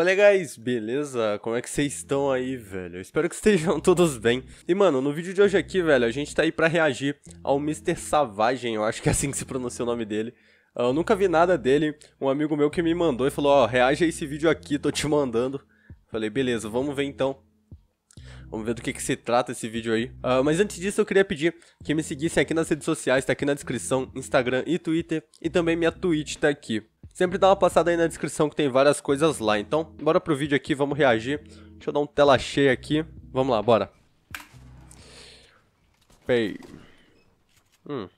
Fala guys, beleza? Como é que vocês estão aí, velho? Eu espero que estejam todos bem. E mano, no vídeo de hoje aqui, velho, a gente tá aí pra reagir ao Mr. Savagem, eu acho que é assim que se pronuncia o nome dele. Eu nunca vi nada dele, um amigo meu que me mandou e falou, ó, oh, reage a esse vídeo aqui, tô te mandando. Falei, beleza, vamos ver então. Vamos ver do que, que se trata esse vídeo aí. Uh, mas antes disso, eu queria pedir que me seguissem aqui nas redes sociais, tá aqui na descrição, Instagram e Twitter. E também minha Twitch tá aqui. Sempre dá uma passada aí na descrição que tem várias coisas lá. Então, bora pro vídeo aqui, vamos reagir. Deixa eu dar um tela cheia aqui. Vamos lá, bora. Pay. Hum.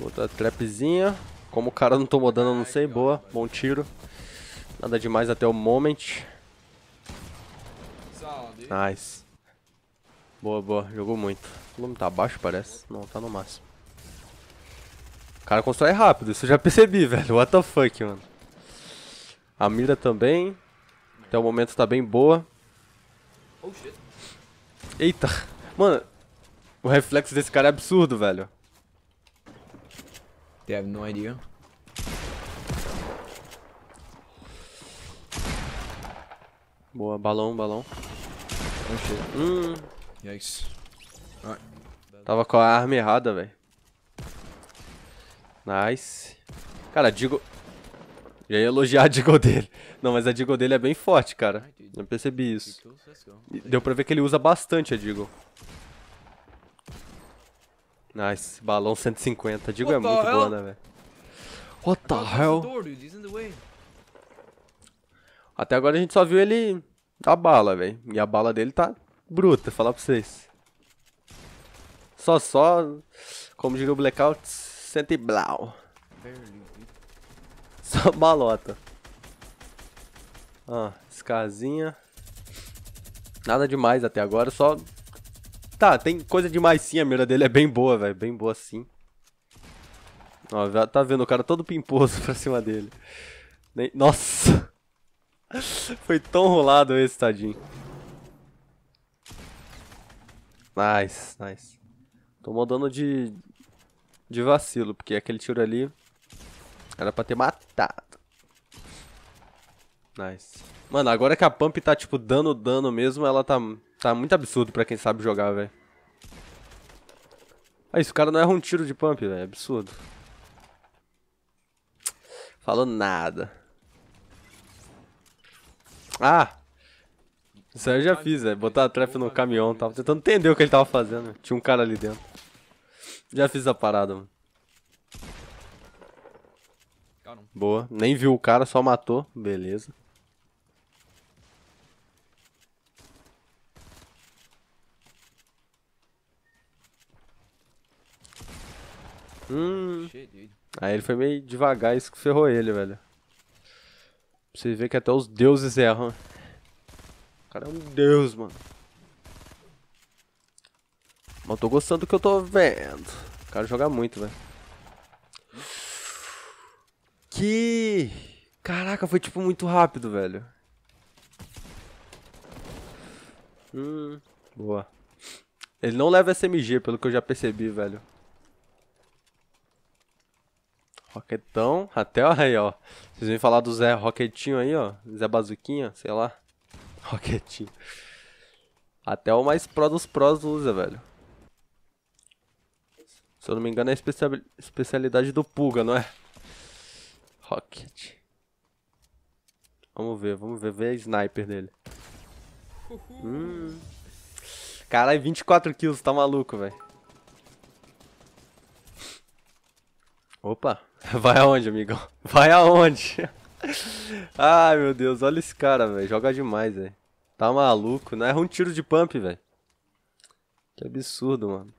Outra trapzinha. Como o cara não tomou dano, não sei. Boa, bom tiro. Nada demais até o moment. Nice. Boa, boa. Jogou muito. O volume tá baixo, parece. Não, tá no máximo. O cara constrói rápido, isso eu já percebi, velho. What the fuck, mano. A mira também. Até o momento tá bem boa. Oh, Eita. Mano, o reflexo desse cara é absurdo, velho. They have no idea. Boa, balão, balão. Oh shit. Hum. Yikes. Tava com a arma errada, velho. Nice. Cara, Digo... Já ia elogiar a Digo dele. Não, mas a Digo dele é bem forte, cara. Eu percebi isso. Deu pra ver que ele usa bastante a Digo. Nice. Balão 150. A Digo é muito boa, né, velho? What the hell? Até agora a gente só viu ele da bala, velho. E a bala dele tá bruta, falar pra vocês. Só, só, como diria o Blackout, sente blau. Só balota. Ah, escasinha. Nada demais até agora, só... Tá, tem coisa demais sim, a mira dele é bem boa, velho. Bem boa sim. Ó, tá vendo o cara todo pimposo pra cima dele. Nossa! Foi tão rolado esse, tadinho. Nice, nice. Tomou dano de, de vacilo, porque aquele tiro ali era pra ter matado. Nice. Mano, agora que a Pump tá, tipo, dando dano mesmo, ela tá, tá muito absurdo pra quem sabe jogar, velho. Ah, isso, o cara não erra um tiro de Pump, velho. É absurdo. Falou nada. Ah! Isso aí eu já fiz, velho. Botar a trap no caminhão. Tava tentando entender o que ele tava fazendo. Tinha um cara ali dentro. Já fiz a parada, mano. Boa. Nem viu o cara, só matou. Beleza. Hum. Aí ele foi meio devagar, isso que ferrou ele, velho. Você vê que até os deuses erram. O cara é um deus, mano. Mas tô gostando do que eu tô vendo. O cara joga muito, velho. Que... Caraca, foi tipo muito rápido, velho. Hum, boa. Ele não leva SMG, pelo que eu já percebi, velho. Roquetão, até aí, ó. Vocês vêm falar do Zé Roquetinho aí, ó. Zé Bazuquinha, sei lá. Roquetinho. Até o mais pro dos pros usa, velho. Se eu não me engano é a especialidade do Puga, não é? Rocket. Vamos ver, vamos ver, ver a sniper dele. Hum. Caralho, 24 kills, tá maluco, velho. Opa, vai aonde, amigão? Vai aonde? Ai, meu Deus, olha esse cara, velho. Joga demais, velho. Tá maluco? Não erra um tiro de pump, velho. Que absurdo, mano.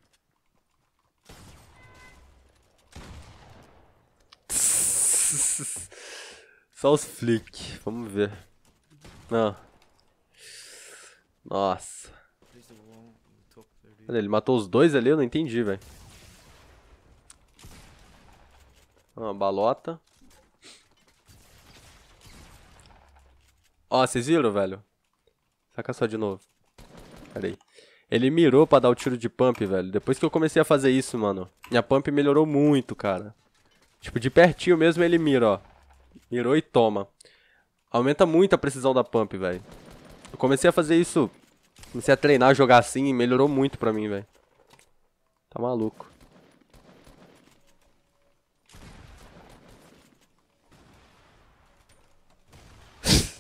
Só os flick. Vamos ver. Não. Nossa. Olha, ele matou os dois ali? Eu não entendi, velho. Uma balota. Ó, vocês viram, velho? Saca só de novo. Pera aí. Ele mirou pra dar o tiro de pump, velho. Depois que eu comecei a fazer isso, mano, minha pump melhorou muito, cara. Tipo, de pertinho mesmo ele mira, ó. Mirou e toma. Aumenta muito a precisão da pump, velho. Eu comecei a fazer isso. Comecei a treinar, jogar assim e melhorou muito pra mim, velho. Tá maluco.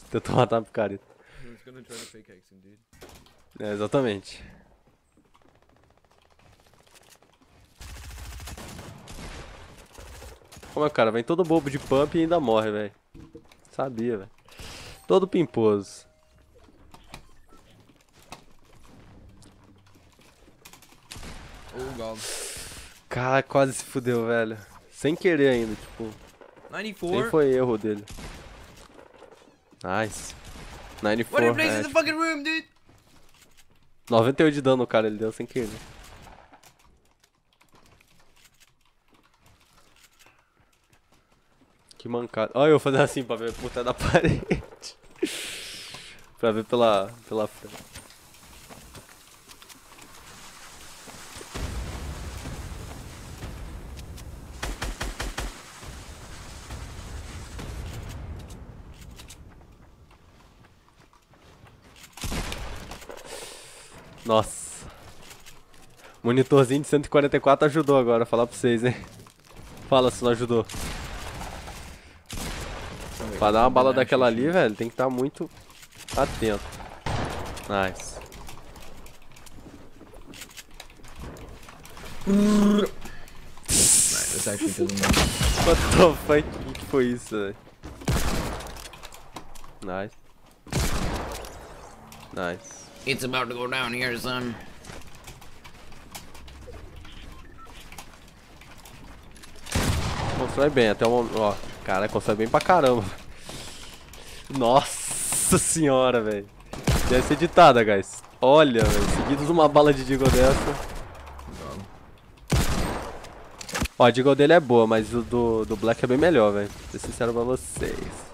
Tentou matar a picareta. É, exatamente. Como é, cara? Vem todo bobo de pump e ainda morre, velho. Sabia, velho. Todo pimposo. Oh. Cara, quase se fudeu, velho. Sem querer ainda, tipo. 94. Nem foi erro dele. Nice. What are you 94. placing in the fucking room, dude? 98 de dano no cara, ele deu sem querer. Que mancada. Olha eu fazendo assim pra ver por trás da parede. pra ver pela, pela frente. Nossa. Monitorzinho de 144 ajudou agora, falar pra vocês, hein. Fala se não ajudou. Pra dar uma bala daquela ali, velho, tem que estar muito atento. Nice. This actually doesn't work. What the fuck? O que foi isso, velho? Nice. Nice. It's about to go down here, son. Constrói bem, até o momento. Ó, cara, constrói bem pra caramba. Nossa senhora, velho. Deve ser editada, guys. Olha, velho. Seguidos uma bala de Deagle dessa. Ó, a Deagle dele é boa, mas o do, do Black é bem melhor, velho. Ser sincero pra vocês.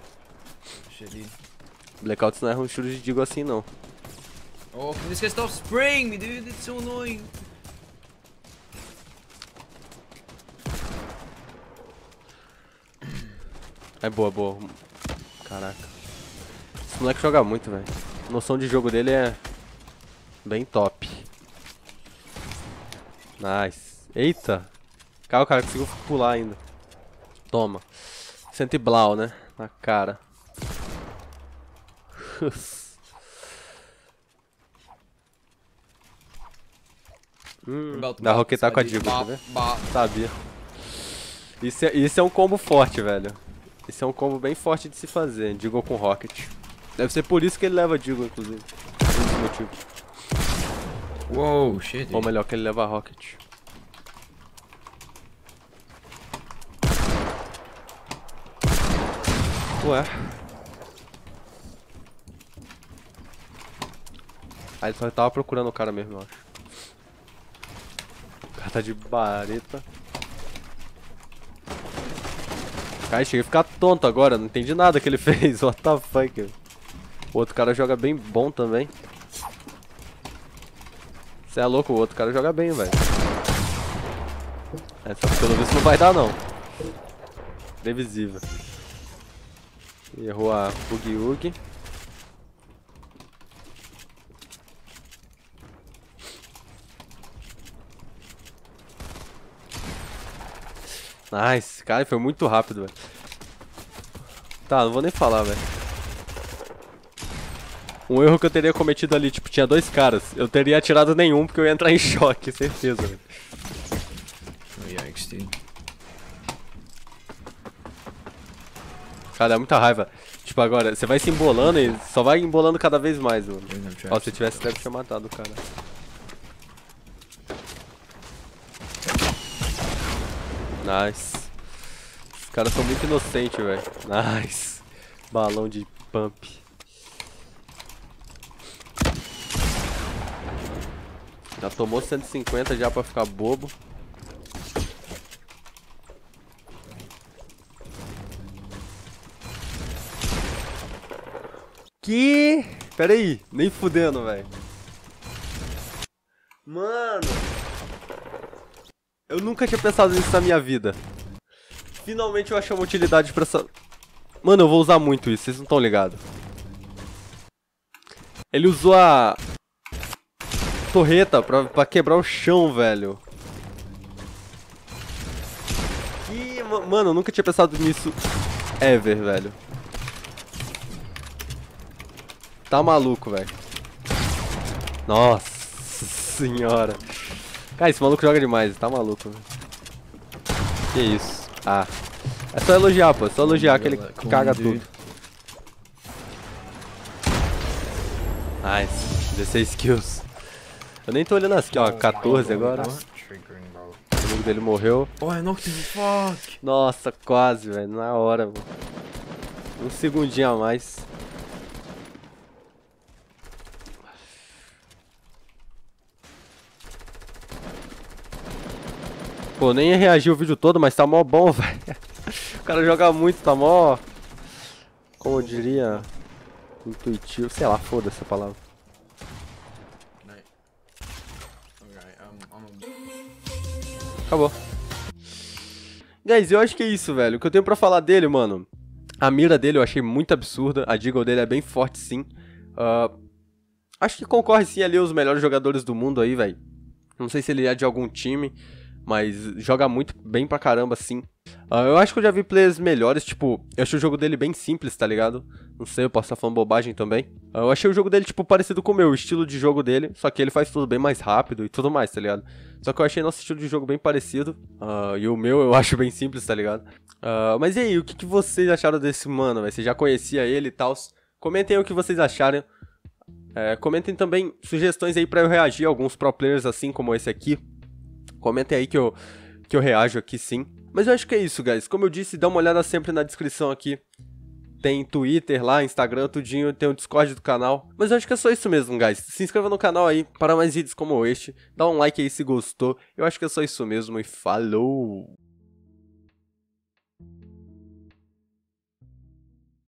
Blackouts não é um estilo de Deagle assim, não. Oh, can this guy stop spraying me, dude? It's so annoying. É boa, boa. Caraca. Esse moleque joga muito, velho. A noção de jogo dele é bem top. Nice. Eita. Calma, cara, conseguiu pular ainda. Toma. Sente blau, né? Na cara. hum, dá roquetar com a you. tá vendo? Sabia. Isso é, isso é um combo forte, velho. Isso é um combo bem forte de se fazer, Deagle com Rocket. Deve ser por isso que ele leva Deagle, inclusive. Um dos motivos. Whoa, shit, Ou melhor, que ele leva Rocket. Ué. Ah, ele só tava procurando o cara mesmo, eu acho. O cara tá de bareta. Cara, cheguei a ficar tonto agora, não entendi nada que ele fez. What the fuck? O outro cara joga bem bom também. Você é louco, o outro cara joga bem, velho. Essa pelo visto não vai dar não. Previsível. Errou a Boogie Woogie. Nice, cara, foi muito rápido, velho. Tá, não vou nem falar, velho. Um erro que eu teria cometido ali, tipo, tinha dois caras. Eu teria atirado nenhum porque eu ia entrar em choque, certeza, velho. Yikes, dude. Cara, dá muita raiva. Tipo, agora, você vai se embolando e só vai embolando cada vez mais, mano. Have Ó, se tivesse, deve ter matado o cara. Nice. Os caras são muito inocentes, velho. Nice. Balão de pump. Já tomou 150 já pra ficar bobo. Que? Pera aí, nem fudendo, velho. Mano. Eu nunca tinha pensado nisso na minha vida. Finalmente eu achei uma utilidade pra essa... Mano, eu vou usar muito isso, vocês não estão ligados. Ele usou a... Torreta pra, pra quebrar o chão, velho. Ih, mano, eu nunca tinha pensado nisso ever, velho. Tá maluco, velho. Nossa senhora. Cara, esse maluco joga demais, tá maluco. Véio. Que isso. Ah. É só elogiar, pô. É só elogiar que ele caga tudo. Nice. 16 kills. Eu nem tô olhando as kills, ó. 14 agora. O amigo dele morreu. Oh, I knocked him, fuck. Nossa, quase, velho. Na hora, mano. Um segundinho a mais. Pô, nem ia reagir o vídeo todo, mas tá mó bom, velho. O cara joga muito, tá mó... Como eu diria... Intuitivo, sei lá, foda essa palavra. Acabou. Guys, eu acho que é isso, velho. O que eu tenho pra falar dele, mano... A mira dele eu achei muito absurda. A Deagle dele é bem forte, sim. Uh, acho que concorre, sim, ali os melhores jogadores do mundo aí, velho. Não sei se ele é de algum time mas joga muito bem pra caramba, assim. Uh, eu acho que eu já vi players melhores, tipo, eu achei o jogo dele bem simples, tá ligado? Não sei, eu posso estar falando bobagem também. Uh, eu achei o jogo dele, tipo, parecido com o meu, o estilo de jogo dele, só que ele faz tudo bem mais rápido e tudo mais, tá ligado? Só que eu achei nosso estilo de jogo bem parecido, uh, e o meu eu acho bem simples, tá ligado? mas e aí, o que, que vocês acharam desse mano? Você já conhecia ele e tal? Comentem aí o que vocês acharam. É, comentem também sugestões aí pra eu reagir a alguns pro players assim como esse aqui. Comentem aí que eu, que eu reajo aqui sim. Mas eu acho que é isso, guys. Como eu disse, dá uma olhada sempre na descrição aqui. Tem Twitter lá, Instagram, tudinho, tem o Discord do canal. Mas eu acho que é só isso mesmo, guys. Se inscreva no canal aí para mais vídeos como este. Dá um like aí se gostou. Eu acho que é só isso mesmo e falou!